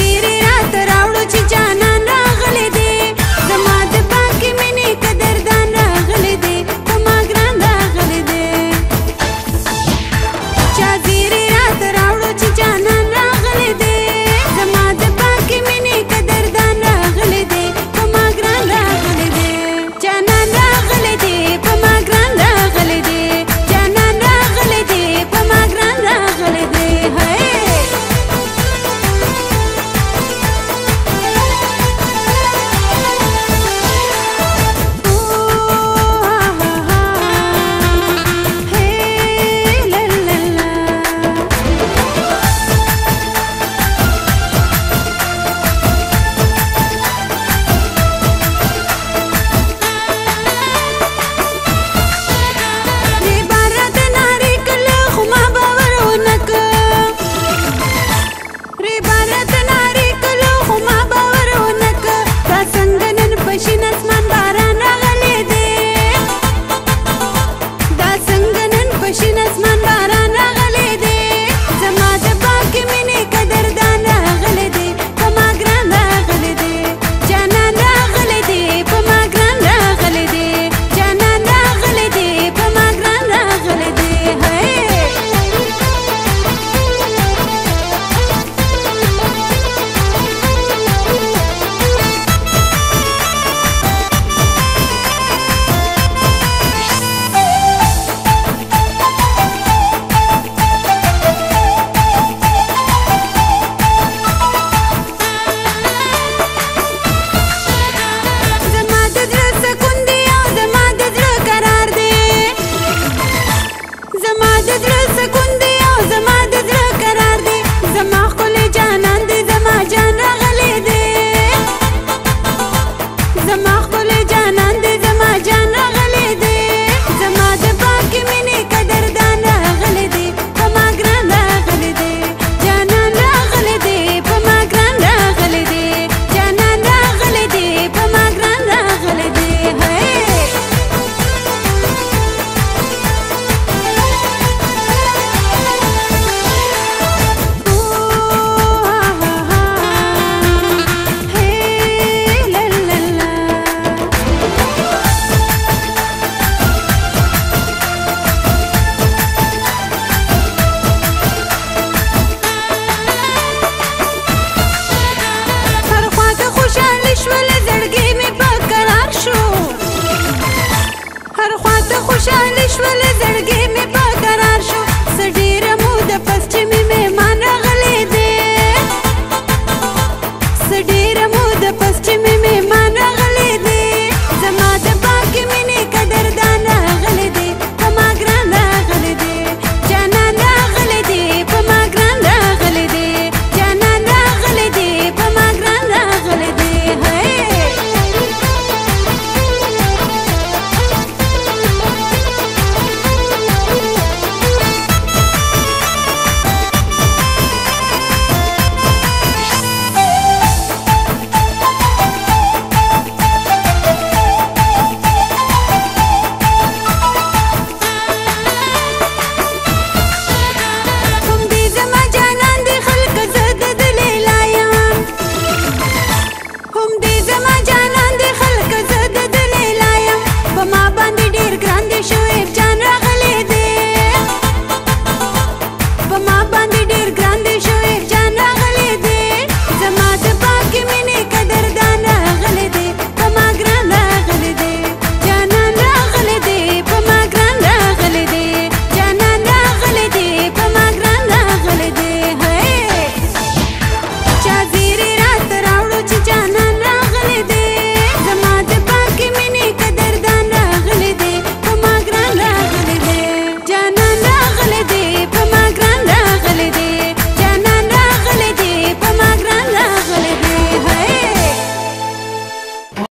फिरे रात रावडूची जाना